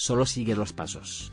Solo sigue los pasos.